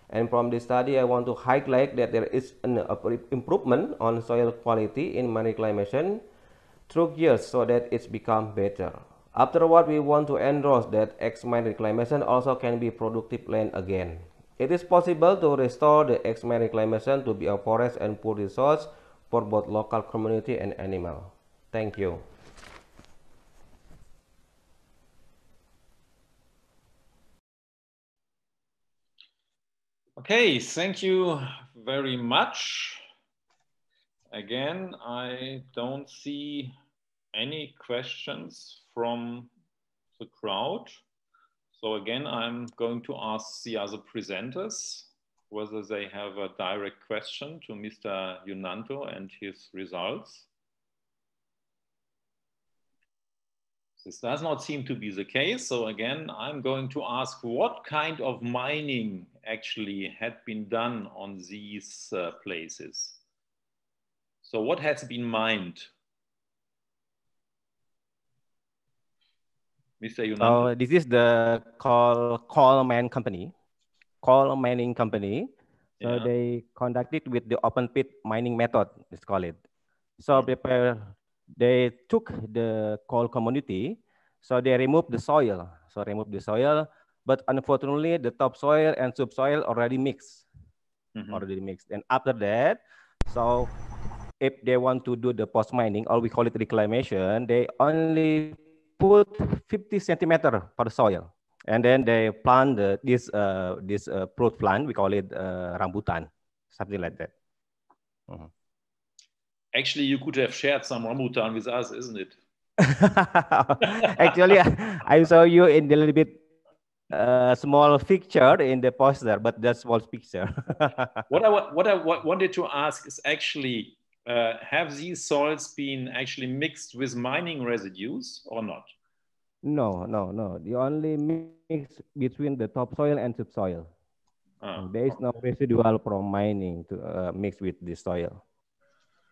And from this study, I want to highlight that there is an improvement on soil quality in reclamation through years so that it's become better. Afterward, we want to endorse that X-mine reclamation also can be productive land again. It is possible to restore the X-mine reclamation to be a forest and food resource for both local community and animal. Thank you. Okay, thank you very much. Again, I don't see any questions from the crowd. So again, I'm going to ask the other presenters whether they have a direct question to Mr. Yunanto and his results. This does not seem to be the case. So again, I'm going to ask what kind of mining actually had been done on these uh, places. So what has been mined Mr. Yunanto. Uh, this is the coal coal mine company, coal mining company. So yeah. they conducted with the open pit mining method, let's call it. So they, they took the coal community, so they removed the soil. So remove the soil, but unfortunately the topsoil and subsoil already mixed, mm -hmm. already mixed. And after that, so if they want to do the post mining, or we call it reclamation, they only put 50 centimeter per soil. And then they plant the, this uh, this uh, fruit plant, we call it uh, rambutan, something like that. Mm -hmm. Actually, you could have shared some rambutan with us, isn't it? Actually, I saw you in the little bit uh, small picture in the poster, but that small picture. what I what I wanted to ask is actually uh, have these soils been actually mixed with mining residues or not? No, no, no. The only mix between the topsoil and subsoil. Ah. There is no residual from mining to uh, mix with the soil.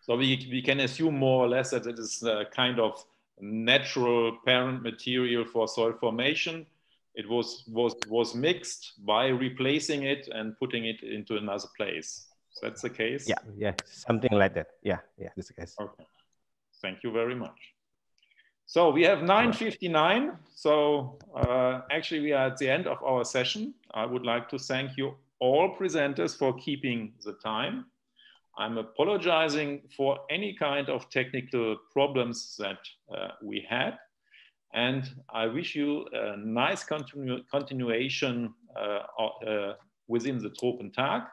So we, we can assume more or less that it is a kind of natural parent material for soil formation. It was, was, was mixed by replacing it and putting it into another place that's the case? Yeah, yeah, something like that. Yeah, yeah, that's the case. Okay. Thank you very much. So we have 9.59. So uh, actually we are at the end of our session. I would like to thank you all presenters for keeping the time. I'm apologizing for any kind of technical problems that uh, we had. And I wish you a nice continu continuation uh, uh within the Tropentag.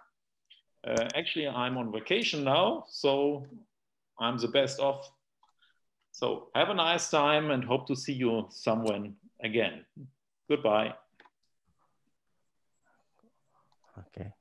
Uh, actually, I'm on vacation now, so I'm the best off. So have a nice time and hope to see you somewhere again. Goodbye. Okay.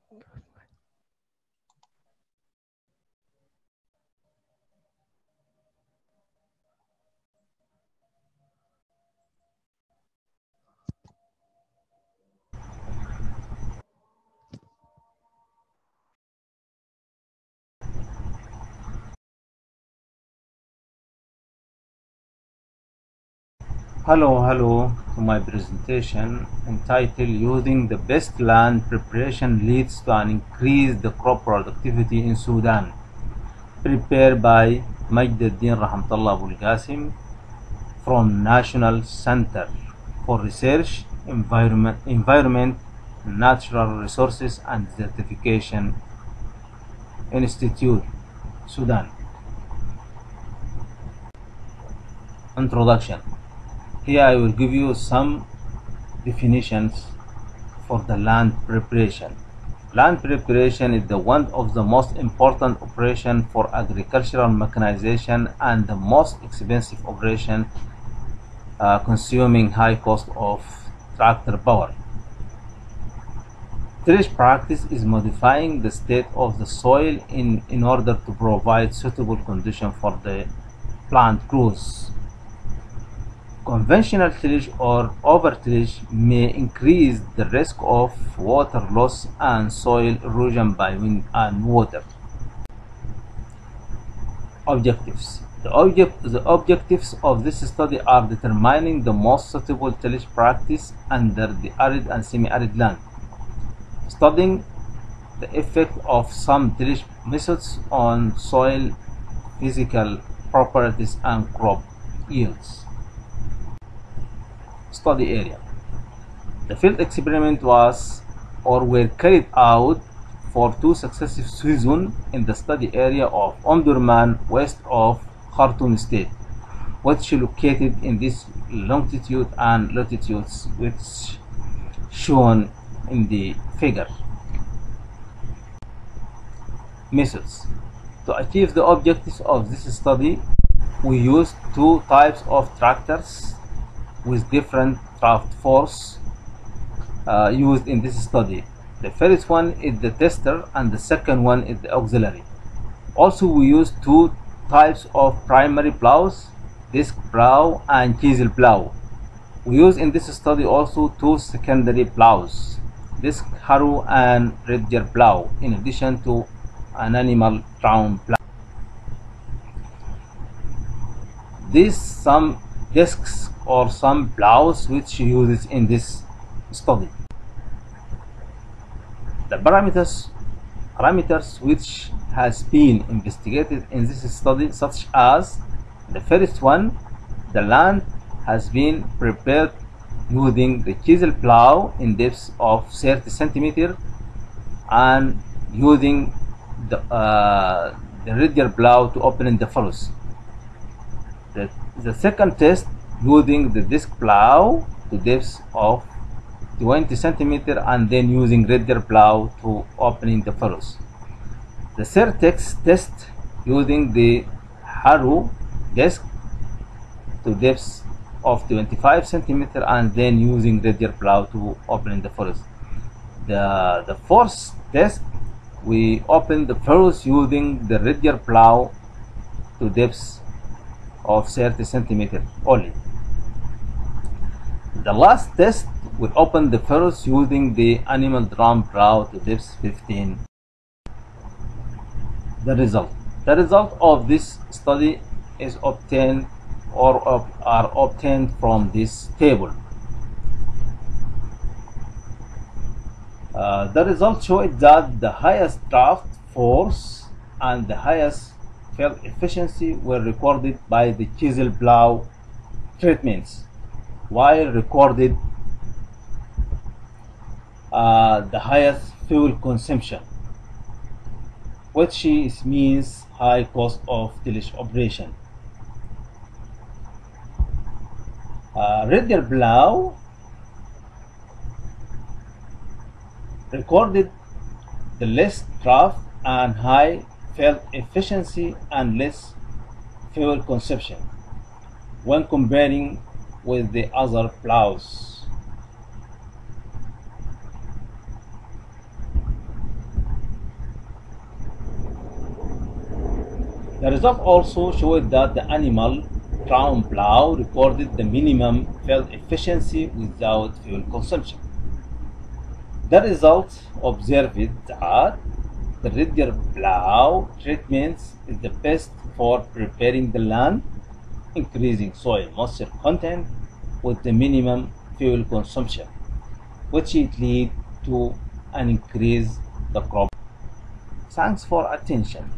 Hello, hello to my presentation entitled Using the Best Land Preparation Leads to an Increase the Crop Productivity in Sudan prepared by Majduddin Rahmatullah Abul from National Center for Research, Environment, Environment, Natural Resources and Certification Institute, Sudan. Introduction here I will give you some definitions for the land preparation. Land preparation is the one of the most important operation for agricultural mechanization and the most expensive operation uh, consuming high cost of tractor power. tillage practice is modifying the state of the soil in, in order to provide suitable condition for the plant growth. Conventional tillage or over tillage may increase the risk of water loss and soil erosion by wind and water. Objectives the, object, the objectives of this study are determining the most suitable tillage practice under the arid and semi-arid land, studying the effect of some tillage methods on soil physical properties and crop yields. Study area. The field experiment was or were carried out for two successive seasons in the study area of Omdurman west of Khartoum state, which located in this longitude and latitudes which shown in the figure. Methods. To achieve the objectives of this study, we used two types of tractors with different draft force uh, used in this study. The first one is the tester and the second one is the auxiliary. Also we use two types of primary plows, disc plow and chisel plow. We use in this study also two secondary plows, disc harrow and ridger plow in addition to an animal drawn plow. These some discs or some plows which she uses in this study. The parameters parameters which has been investigated in this study such as the first one the land has been prepared using the chisel plow in depths of 30 centimeter and using the, uh, the ridger plow to open the furrows. The, the second test using the disc plow to depths of 20 centimeter and then using ridger plow to opening the furrows. The third test using the harrow disc to depths of 25 centimeter and then using ridger plow to opening the furrows. The, the fourth test we open the furrows using the ridger plow to depths of 30 centimeter only. The last test we open the furrows using the animal drawn to depths 15 the result. The result of this study is obtained or are obtained from this table. Uh, the result show that the highest draft force and the highest field efficiency were recorded by the chisel plow treatments while recorded uh, the highest fuel consumption, which means high cost of tillage operation. Uh, Ridger Plow recorded the less draft and high fuel efficiency and less fuel consumption when comparing with the other plows. The result also showed that the animal drawn plow recorded the minimum field efficiency without fuel consumption. The results observed that the ridger plow treatments is the best for preparing the land, increasing soil moisture content with the minimum fuel consumption, which it lead to an increase the crop. Thanks for attention.